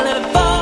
I let it fall.